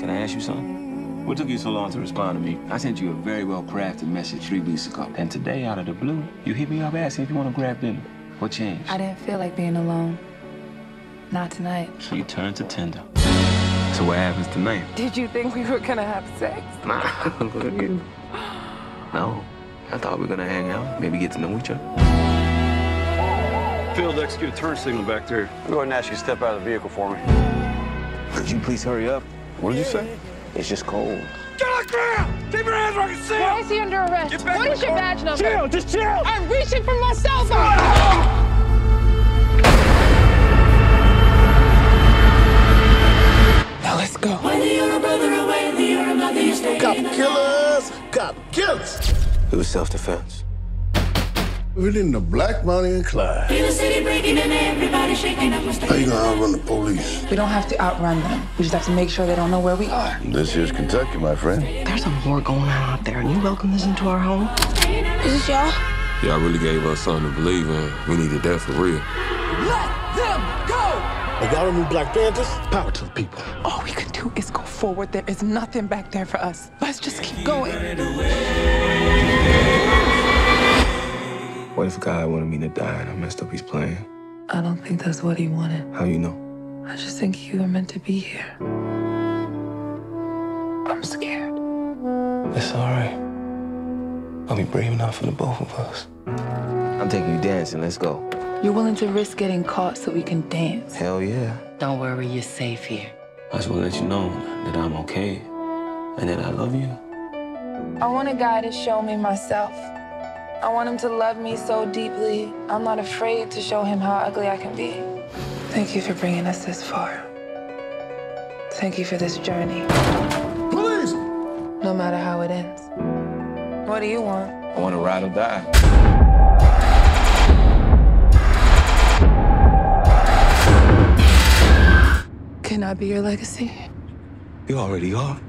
Can I ask you something? What took you so long to respond to me? I sent you a very well crafted message three weeks ago. And today, out of the blue, you hit me up asking if you want to grab dinner. What changed? I didn't feel like being alone. Not tonight. So you turned to Tinder. So what happens tonight? Did you think we were gonna have sex? Nah, look at you. No. I thought we were gonna hang out, maybe get to know each other. Failed to execute a turn signal back there. Go ahead and ask you to step out of the vehicle for me. Could you please hurry up? What did you say? It's just cold. Get on the ground! Keep your hands where I can see Why them! is he under arrest? Get back What in is the your car. badge number? Chill, just chill! I'm reaching for my cell phone! Now let's go. Cop killers, cop killers. It was self-defense. We're in the Black Bonnie and Clyde. Feel the city breaking and everybody shaking up. How you gonna outrun the police? We don't have to outrun them. We just have to make sure they don't know where we are. This here's Kentucky, my friend. There's a war going on out there, and you welcome this into our home? Is this y'all? Y'all really gave us something to believe in. We needed that for real. Let them go! Like y'all the new Black Panthers? Power to the people. All we can do is go forward. There is nothing back there for us. Let's just keep going. What if God wanted me to die and I messed up his plan? I don't think that's what he wanted. How you know? I just think you were meant to be here. I'm scared. It's all right. I'll be brave enough for the both of us. I'm taking you dancing. Let's go. You're willing to risk getting caught so we can dance. Hell yeah. Don't worry, you're safe here. I just want to let you know that I'm okay and that I love you. I want a guy to show me myself. I want him to love me so deeply. I'm not afraid to show him how ugly I can be. Thank you for bringing us this far. Thank you for this journey, Police! no matter how it ends. What do you want? I want to ride or die. Can I be your legacy? You already are.